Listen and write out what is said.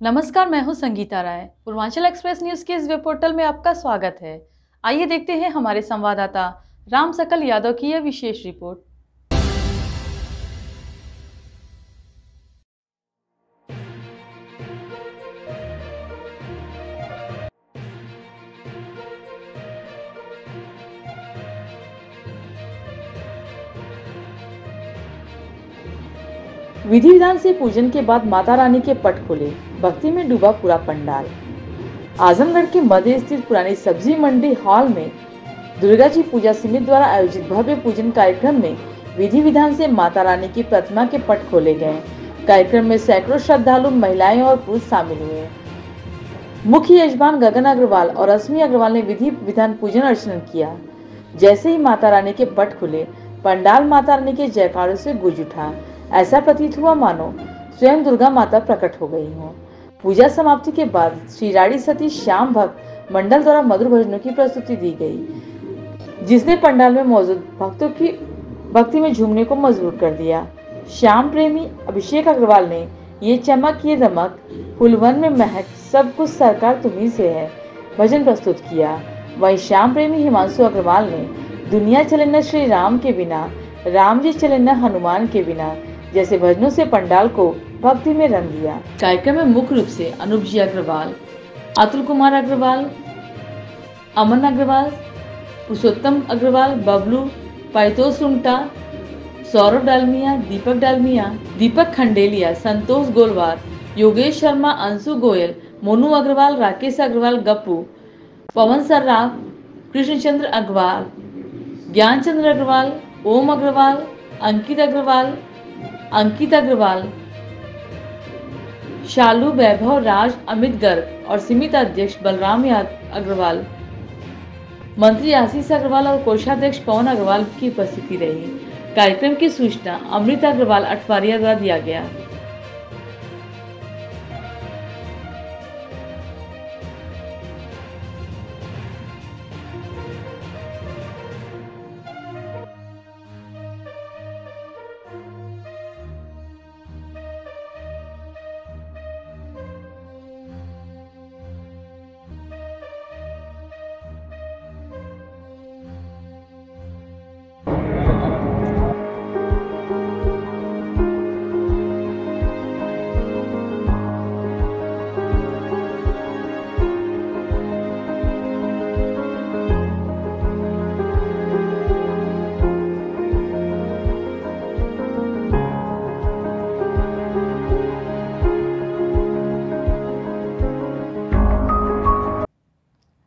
नमस्कार, मैं हूँ संगीता राय। पूर्वांचल एक्सप्रेस न्यूज़ के इस वेब पोर्टल में आपका स्वागत है। आइए देखते हैं हमारे संवाददाता राम सकल यादव की यह विशेष रिपोर्ट। विधि विधान से पूजन के बाद माता रानी के पट खुले। भक्ति में डूबा पूरा पंडाल। आजमगढ़ के मध्य स्थित पुरानी सब्ज़ी मंडी हॉल में दुर्गा जी पूजा समिति द्वारा आयोजित भव्य पूजन कार्यक्रम में विधि विधान से माता रानी की प्रतिमा के पट खोले गए। कार्यक्रम में सैकड़ों श्रद्धालु, महिलाएँ और पुरुष शामिल हुए। मुख्य यजमान गगन अग्रवाल और रश्मि अग्रवाल ने विधि विधान पूजन अर्चना किया। जैसे ही माता रानी के पट खुले, पंडाल माता रानी के जयकारों से गुज उठा। ऐसा प्रतीत हुआ मानो, स्वयं दुर्गा माता प्रकट हो गई हो। पूजा समाप्ति के बाद श्री राड़ी सती श्याम भक्त मंडल द्वारा मधुर भजनों की प्रस्तुति दी गई, जिसने पंडाल में मौजूद भक्तों की, भक्ति में झूमने को मजबूर कर दिया। श्याम प्रेमी अभिषेक अग्रवाल ने ये चमक, ये दमक, फुलवन में महक, सब कुछ सरकार तुम्ही से है, भजन प्रस्तुत किया। वहीं श्याम प्रेमी हिमांशु अग्रवाल ने, दुनिया चले न श्री राम के बिना, राम जी चले न हनुमान के बिना जैसे भजनों से पंडाल को भक्ति में रंग दिया। कार्यक्रम में मुख्य रूप से अनूप जी अग्रवाल, अतुल कुमार अग्रवाल, अमन अग्रवाल, पुरुषोत्तम अग्रवाल, बबलू पैतोष रुंगटा सौरभ डालमिया, दीपक डालमिया, दीपक खंडेलिया, संतोष गोलवार, योगेश शर्मा, अंशु गोयल, मोनू अग्रवाल, राकेश अग्रवाल, गप्पू, पवन सर्राफ कृष्णचंद्र अग्रवाल, ज्ञानचंद्र अग्रवाल, ओम अग्रवाल, अंकित अग्रवाल अंकित अग्रवाल, शालू वैभव राज, अमित गर्ग और सीमित अध्यक्ष बलराम अग्रवाल। मंत्री आशीष अग्रवाल और कोषाध्यक्ष पवन अग्रवाल की उपस्थिति रही। कार्यक्रम की सूचना अमृत अग्रवाल, अठवारिया द्वारा दिया गया।